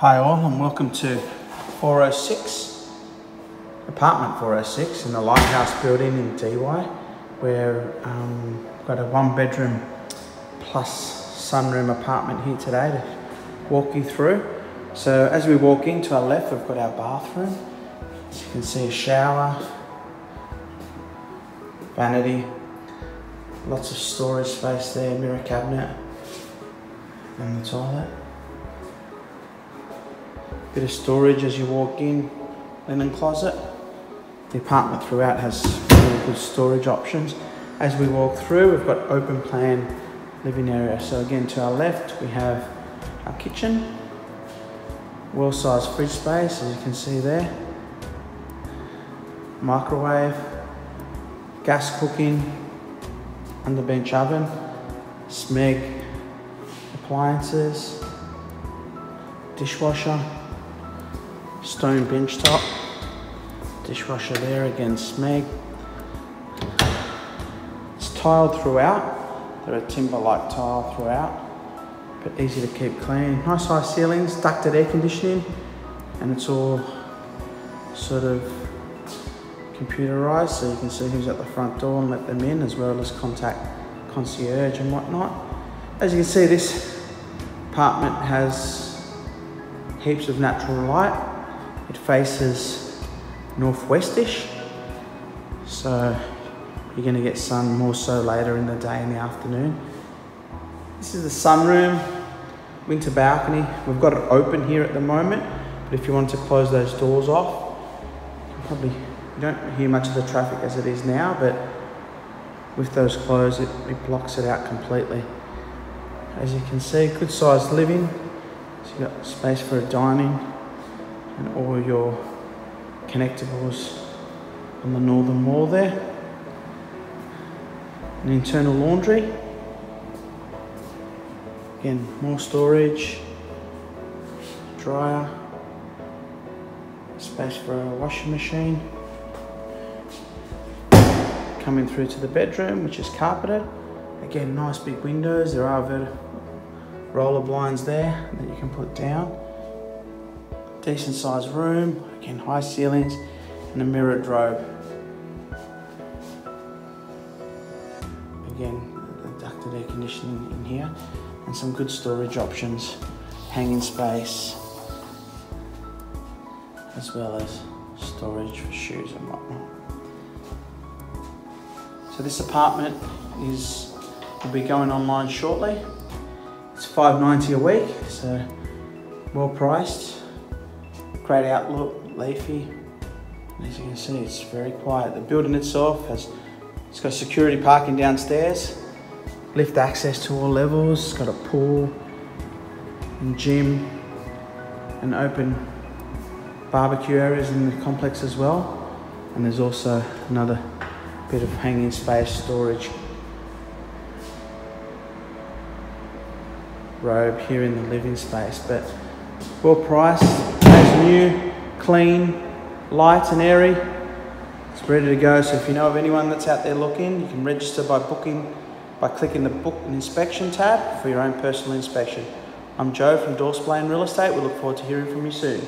Hi all and welcome to 406, apartment 406 in the Lighthouse building in where um, we've got a one bedroom plus sunroom apartment here today to walk you through. So as we walk in to our left we've got our bathroom. As you can see a shower, vanity, lots of storage space there, mirror cabinet and the toilet. Bit of storage as you walk in, linen closet. The apartment throughout has really good storage options. As we walk through, we've got open plan living area. So again, to our left, we have our kitchen, well-sized fridge space, as you can see there. Microwave, gas cooking, underbench oven, Smeg appliances, dishwasher, stone bench top, dishwasher there again, Smeg. It's tiled throughout. there are timber-like tile throughout, but easy to keep clean. Nice high ceilings, ducted air conditioning, and it's all sort of computerized so you can see who's at the front door and let them in as well as contact concierge and whatnot. As you can see this apartment has heaps of natural light it faces northwestish, so you're going to get sun more so later in the day in the afternoon. This is the sunroom, winter balcony. We've got it open here at the moment, but if you want to close those doors off, you probably you don't hear much of the traffic as it is now, but with those closed, it, it blocks it out completely. As you can see, good sized living. So you've got space for a dining and all your connectables on the northern wall there. An internal laundry. Again, more storage, dryer, space for a washing machine. Coming through to the bedroom, which is carpeted. Again, nice big windows. There are roller blinds there that you can put down decent sized room, again high ceilings and a mirrored robe. Again, ducted air conditioning in here and some good storage options, hanging space, as well as storage for shoes and whatnot. So this apartment is will be going online shortly. It's 5.90 a week, so well priced great outlook, leafy. As you can see, it's very quiet. The building itself has it's got security parking downstairs, lift access to all levels. It's got a pool and gym and open barbecue areas in the complex as well. And there's also another bit of hanging space storage robe here in the living space, but well priced new, clean, light and airy. It's ready to go. So if you know of anyone that's out there looking, you can register by booking, by clicking the book and inspection tab for your own personal inspection. I'm Joe from Doyle Spillane Real Estate. We look forward to hearing from you soon.